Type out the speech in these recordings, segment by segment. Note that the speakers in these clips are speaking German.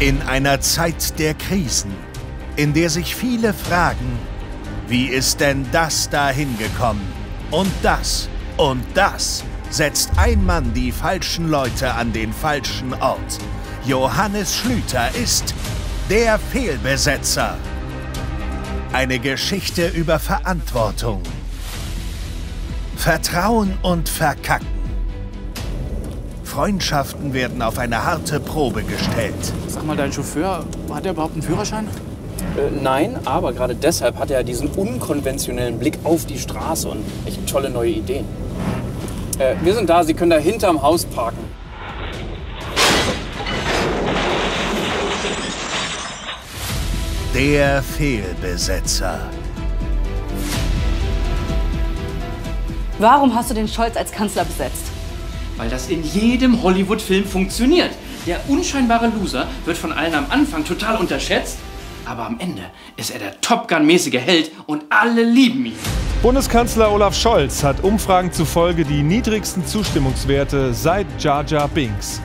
In einer Zeit der Krisen, in der sich viele fragen, wie ist denn das dahin gekommen? Und das und das setzt ein Mann die falschen Leute an den falschen Ort. Johannes Schlüter ist der Fehlbesetzer. Eine Geschichte über Verantwortung, Vertrauen und Verkacken. Freundschaften werden auf eine harte Probe gestellt. Sag mal, dein Chauffeur, hat er überhaupt einen Führerschein? Äh, nein, aber gerade deshalb hat er diesen unkonventionellen Blick auf die Straße und echt tolle neue Ideen. Äh, wir sind da, Sie können da hinterm Haus parken. Der Fehlbesetzer. Warum hast du den Scholz als Kanzler besetzt? Weil das in jedem Hollywood-Film funktioniert. Der unscheinbare Loser wird von allen am Anfang total unterschätzt, aber am Ende ist er der Top Gun-mäßige Held und alle lieben ihn. Bundeskanzler Olaf Scholz hat Umfragen zufolge die niedrigsten Zustimmungswerte seit Jar Jar Binks.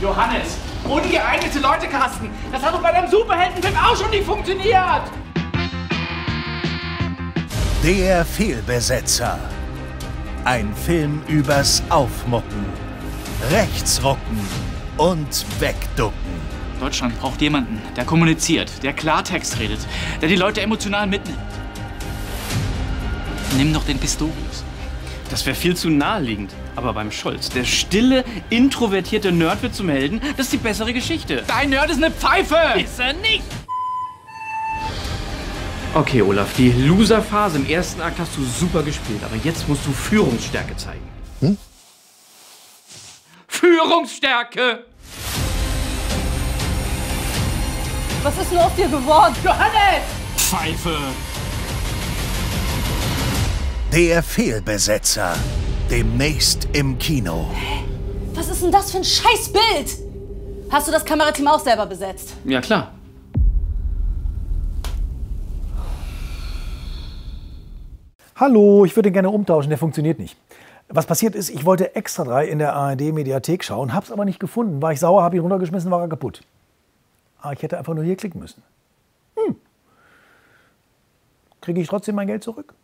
Johannes, ungeeignete Leute casten. Das hat doch bei deinem Superheldenfilm auch schon nicht funktioniert. Der Fehlbesetzer. Ein Film übers Aufmucken, Rechtsrucken und Wegducken. Deutschland braucht jemanden, der kommuniziert, der Klartext redet, der die Leute emotional mitnimmt. Nimm doch den Pistorius. Das wäre viel zu naheliegend. Aber beim Scholz, der stille, introvertierte Nerd wird zum Helden, das ist die bessere Geschichte. Dein Nerd ist eine Pfeife! Ist er nicht! Okay, Olaf, die Loser-Phase im ersten Akt hast du super gespielt, aber jetzt musst du Führungsstärke zeigen. Hm? Führungsstärke! Was ist nur aus dir geworden? Johannes! Pfeife! Der Fehlbesetzer. Demnächst im Kino. Was ist denn das für ein Scheißbild? Hast du das Kamerateam auch selber besetzt? Ja, klar. Hallo, ich würde gerne umtauschen, der funktioniert nicht. Was passiert ist, ich wollte extra drei in der ARD-Mediathek schauen, hab's aber nicht gefunden. War ich sauer, hab ihn runtergeschmissen, war er kaputt. Ah, ich hätte einfach nur hier klicken müssen. Hm. Kriege ich trotzdem mein Geld zurück?